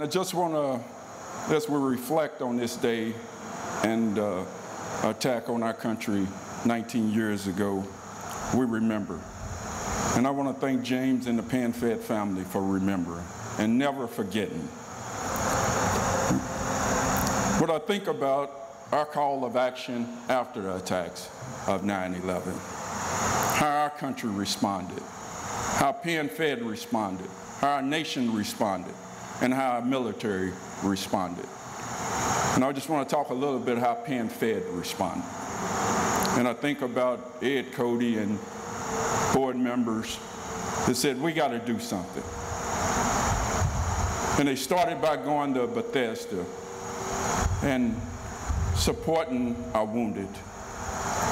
I just want to, as we reflect on this day and uh, attack on our country 19 years ago, we remember. And I want to thank James and the PenFed family for remembering and never forgetting. What I think about our call of action after the attacks of 9-11, how our country responded, how PenFed responded, how our nation responded, and how our military responded. And I just want to talk a little bit how PenFed responded. And I think about Ed Cody and board members that said, we got to do something. And they started by going to Bethesda and supporting our wounded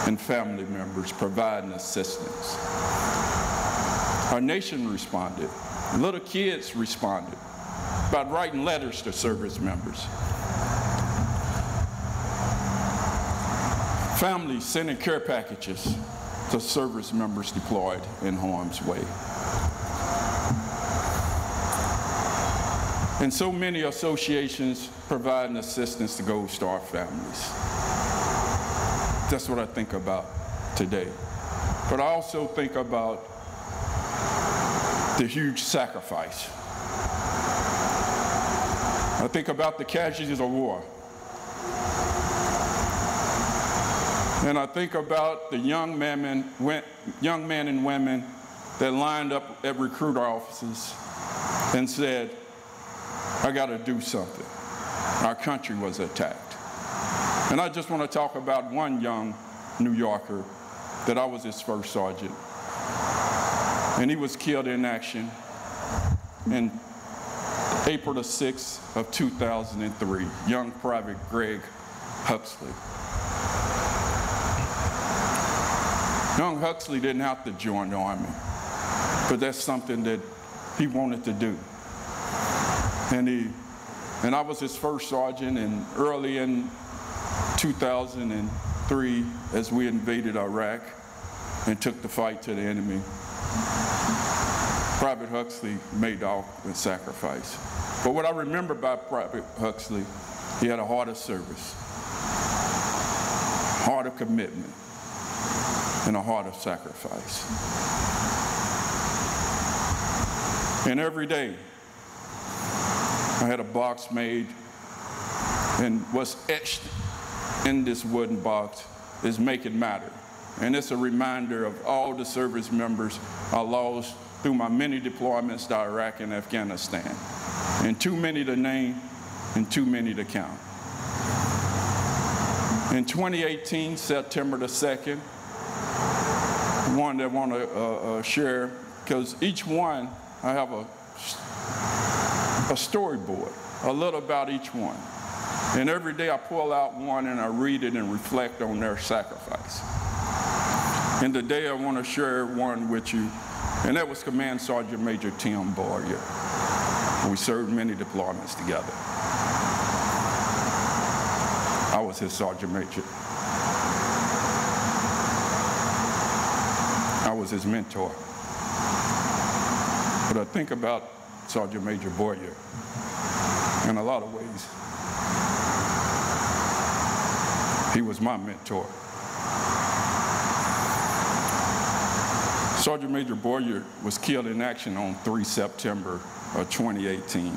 and family members, providing assistance. Our nation responded. Little kids responded about writing letters to service members. Families sending care packages to service members deployed in harm's way. And so many associations providing assistance to Gold Star families. That's what I think about today. But I also think about the huge sacrifice. I think about the casualties of war. And I think about the young men, and, young men and women that lined up at recruiter offices and said, I got to do something. Our country was attacked. And I just want to talk about one young New Yorker that I was his first sergeant. And he was killed in action in April the 6th of 2003, young Private Greg Huxley. Young Huxley didn't have to join the Army, but that's something that he wanted to do. And, he, and I was his first sergeant, and early in 2003, as we invaded Iraq and took the fight to the enemy, Private Huxley made all the sacrifice. But what I remember about Private Huxley, he had a heart of service, heart of commitment, and a heart of sacrifice. And every day, I had a box made, and what's etched in this wooden box is Make It Matter. And it's a reminder of all the service members I lost through my many deployments to Iraq and Afghanistan. And too many to name and too many to count. In 2018, September the 2nd, one that I want to uh, uh, share, because each one, I have a, a storyboard, a little about each one. And every day I pull out one and I read it and reflect on their sacrifice. And today I want to share one with you, and that was Command Sergeant Major Tim Bolyard. We served many deployments together. I was his Sergeant Major. I was his mentor. But I think about Sergeant Major Bolyard in a lot of ways. He was my mentor. Sergeant Major Bolyard was killed in action on 3 September of 2018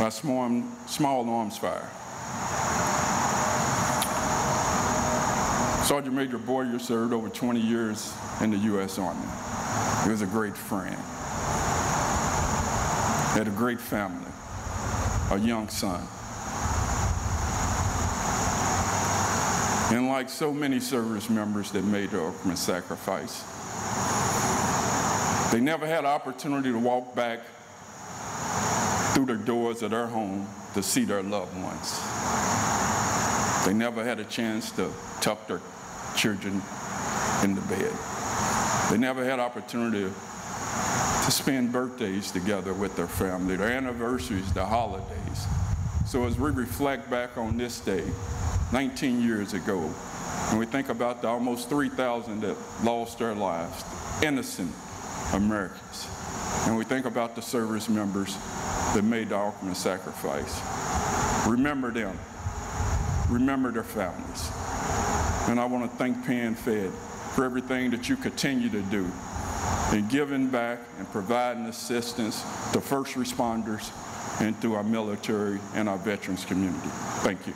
by small, small arms fire. Sergeant Major Bolyard served over 20 years in the U.S. Army. He was a great friend. Had a great family, a young son. And like so many service members that made the ultimate sacrifice, they never had opportunity to walk back through the doors of their home to see their loved ones. They never had a chance to tuck their children in the bed. They never had opportunity to spend birthdays together with their family, their anniversaries, their holidays. So as we reflect back on this day, 19 years ago, and we think about the almost 3,000 that lost their lives, innocent Americans, and we think about the service members that made the ultimate sacrifice. Remember them. Remember their families. And I want to thank PenFed for everything that you continue to do in giving back and providing assistance to first responders and to our military and our veterans community. Thank you.